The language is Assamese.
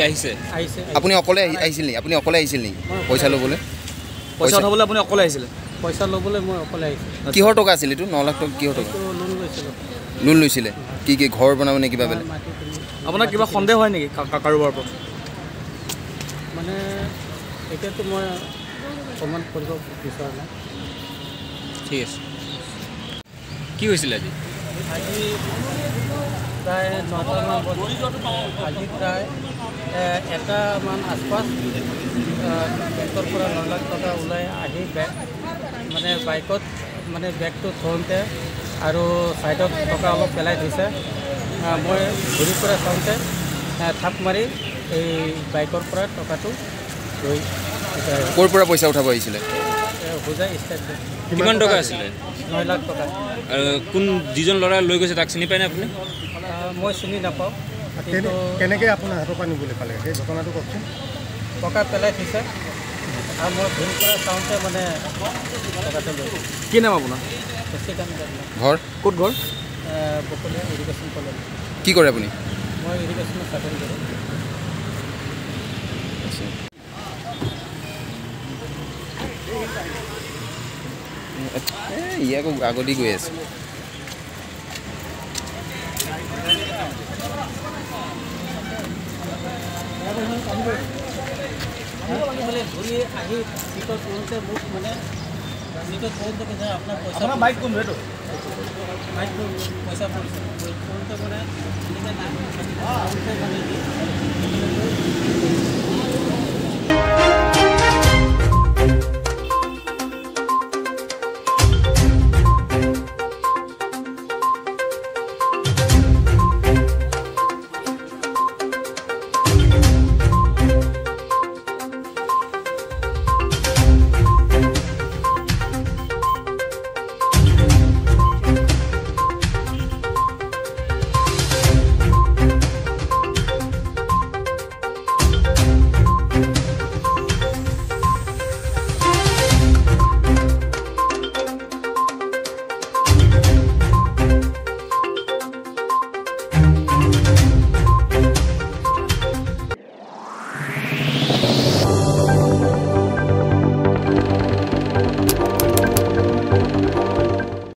আহিছে? আহিছে। আপুনি অকলে আহি- আহিছিল নেকি? আপুনি অকলে আহিছিল নেকি? পইচা ল'বলৈ? পইচা উঠাবলৈ আপুনি অকলে আহিছিলে? পইচা ল'বলৈ মই অকলে আহিছোঁ। কিহৰ টকা আছিল এইটো? ন লাখ টকা কিহৰ টকা? লোন লৈছিলোঁ। লোন লৈছিলে? কি কি ঘৰ বনাব নে কিবা বেলেগ? আপোনাৰ কিবা সন্দেহ হয় নেকি কাৰোবাৰ ওপৰত? মানে এতিয়াতো মই প্ৰমাণ কৰিব বিচৰা নাই। ঠিক আছে। কি হৈছিলে আজি? আজি প্ৰায় নটামান বজাত আজি প্ৰায় এটামান আচপাছ বেংকৰ পৰা ন লাখ টকা ওলাই আহি বেগ মানে বাইকত মানে বেগটো থওঁতে আৰু ছাইডত টকা অলপ পেলাই থৈছে আহ, মই ঘূৰি পৰা চাওঁতে থাপ মাৰি এই বাইকৰ পৰা টকাটো লৈ ক'ৰ পৰা পইচা উঠাব আহিছিলে? হোজাই ষ্টেট কিমান টকা আছিলে? নয় লাখ টকা। কোন যিজন ল'ৰাই লৈ গৈছে তাক চিনি পায়নে আপুনি? মই চিনি নাপাওঁ। কেনেকৈ আপোনাৰ হাতৰ পৰা নিবলৈ পালে? সেই ঘটনাটো কওকচোন। টকা পেলাই থৈছে। আৰু মই ঘূৰি পৰা চাওঁতে মানে কি নাম আপোনাৰ? ঘৰ? ক'ত ঘৰ? Bokolia irrigation college. কি কৰে আপুনি? মই ইৰিগেশ্যনত চাকৰি কৰোঁ। এই ই আকৌ আগতে গৈ আছে। ঘূৰি আহি পঢ়োঁতে মোক মানে পঢ়োঁতে কৈছে আপোনাৰ পইচা বাইক কোনটো এইটো বাইকটো পইচা পৰিছে পঢ়োঁতে মানে নাই পঢ়োঁতে মানে